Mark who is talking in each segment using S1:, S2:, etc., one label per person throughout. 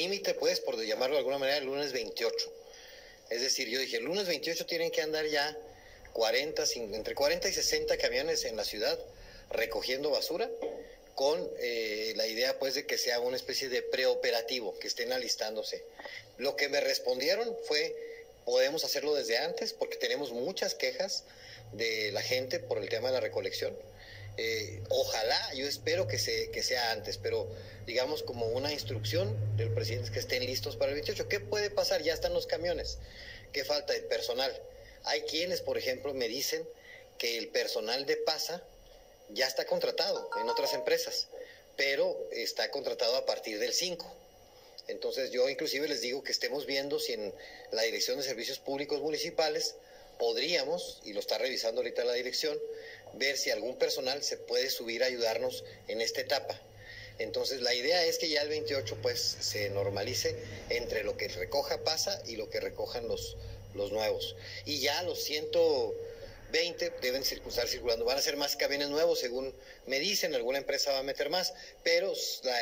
S1: límite, pues, por llamarlo de alguna manera, el lunes 28. Es decir, yo dije, el lunes 28 tienen que andar ya 40, entre 40 y 60 camiones en la ciudad recogiendo basura con eh, la idea pues de que sea una especie de preoperativo, que estén alistándose. Lo que me respondieron fue, podemos hacerlo desde antes porque tenemos muchas quejas de la gente por el tema de la recolección eh, ojalá, yo espero que, se, que sea antes, pero digamos como una instrucción del presidente que estén listos para el 28. ¿Qué puede pasar? Ya están los camiones. ¿Qué falta de personal? Hay quienes, por ejemplo, me dicen que el personal de PASA ya está contratado en otras empresas, pero está contratado a partir del 5. Entonces yo inclusive les digo que estemos viendo si en la Dirección de Servicios Públicos Municipales podríamos, y lo está revisando ahorita la dirección, ver si algún personal se puede subir a ayudarnos en esta etapa. Entonces la idea es que ya el 28 pues se normalice entre lo que recoja pasa y lo que recojan los, los nuevos. Y ya los ciento 20 deben estar circulando. Van a ser más camiones nuevos, según me dicen, alguna empresa va a meter más, pero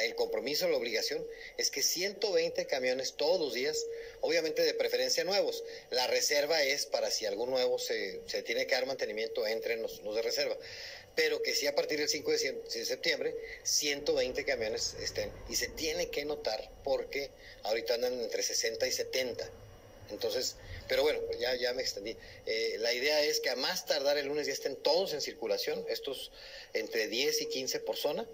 S1: el compromiso, la obligación es que 120 camiones todos los días, obviamente de preferencia nuevos. La reserva es para si algún nuevo se, tiene que dar mantenimiento, entren los, los de reserva. Pero que sí a partir del 5 de septiembre, 120 camiones estén. Y se tiene que notar porque ahorita andan entre 60 y 70 entonces, pero bueno, ya, ya me extendí. Eh, la idea es que a más tardar el lunes ya estén todos en circulación, estos entre 10 y 15 por zona,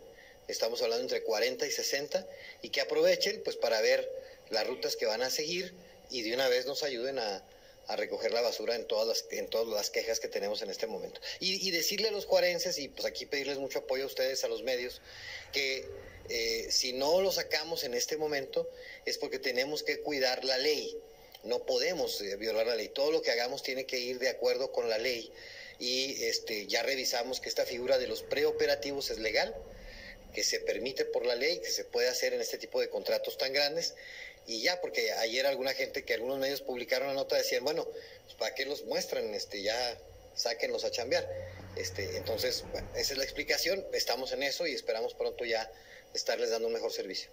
S1: estamos hablando entre 40 y 60, y que aprovechen pues para ver las rutas que van a seguir y de una vez nos ayuden a, recoger la basura en todas las, en todas las quejas que tenemos en este momento. Y, decirle a los cuarenses, y pues aquí pedirles mucho apoyo a ustedes, a los medios, que eh, si no lo sacamos en este momento es porque tenemos que cuidar la ley no podemos eh, violar la ley. Todo lo que hagamos tiene que ir de acuerdo con la ley. Y este, ya revisamos que esta figura de los preoperativos es legal, que se permite por la ley, que se puede hacer en este tipo de contratos tan grandes. Y ya, porque ayer alguna gente que algunos medios publicaron la nota decían, bueno, pues, ¿para qué los muestran? Este, ya sáquenlos a chambear. Este, entonces, bueno, esa es la explicación, estamos en eso y esperamos pronto ya estarles dando un mejor servicio.